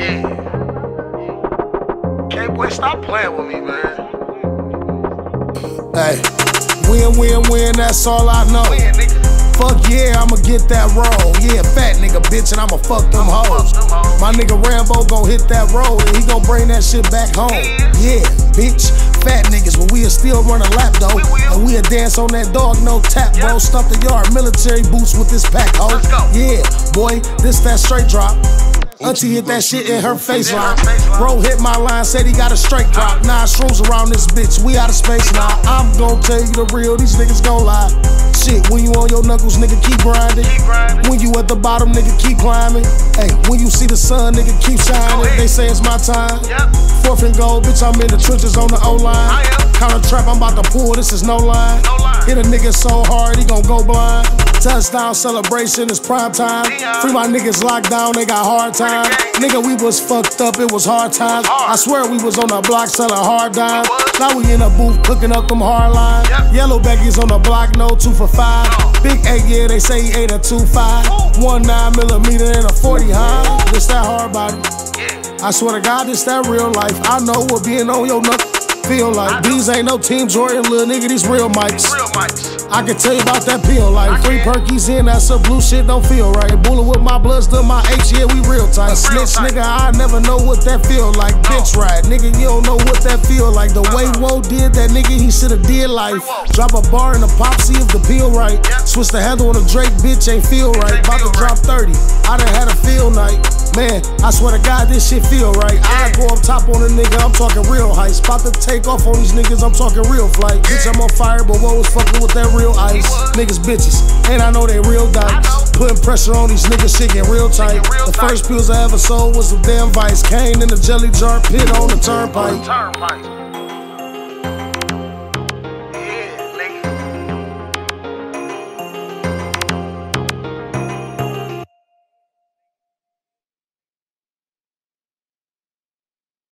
Yeah. K-Boy, stop playing with me, man. Hey, win, win, win, that's all I know. Win. Fuck yeah, I'ma get that roll. Yeah, fat nigga bitch, and I'ma fuck them hoes. My nigga Rambo gon' hit that road, and he gon' bring that shit back home. Yeah, bitch, fat niggas, but we'll still run a lap though. We. And we'll dance on that dog, no tap, bro. Yep. Stump the yard, military boots with this pack, ho. Let's go. Yeah, boy, this that straight drop. Auntie hit that shit in her face In line. Bro hit my line, said he got a straight drop. Nine shrooms around this bitch, we out of space now. I'm gon' tell you the real, these niggas gon' lie. Shit, when you on your knuckles, nigga, keep grinding. When you at the bottom, nigga, keep climbing. Hey, when you see the sun, nigga, keep shining. They say it's my time. Fourth and goal, bitch, I'm in the trenches on the O line. I am. Counter trap, I'm about to pull, this is no line. No line. Hit a nigga so hard, he gon' go blind. Touchdown celebration, it's prime time. Free my niggas locked down, they got hard time. Nigga, we was fucked up, it was hard times. I swear we was on the block selling hard dimes. Now we in a booth cooking up them hard lines. Yellow Becky's on the block, no two for five. Oh. Big eight, yeah, they say he ate a two five. One nine millimeter and a 40 high. I swear to God, this that real life. I know what being on your nut feel like. These ain't no Team Jordan, little nigga, these real mics. Real mics. I can tell you about that pill life. I Three perkies in, that's a blue shit, don't feel right. Bullet with my blood, still my H, yeah, we real tight. Snitch, nigga, I never know what that feel like. Bitch ride, nigga, you don't know what that feel like. The way Uh-uh. Woe did that, nigga, he shoulda did life. Drop a bar in a pop, see if the pill right. Switch the handle on a Drake, bitch, ain't feel right. About to drop 30, I done had a feel night. Man, I swear to God, this shit feel right. I go up top on a nigga, I'm talking real heights. About to take off on these niggas, I'm talking real flight. Bitch, I'm on fire, but what was fucking with that real ice? Niggas bitches, and I know they real know. Putting pressure on these niggas, shit get real tight. the first pills I ever sold was a damn vice. Cane in the jelly jar, pit on the. Turnpike.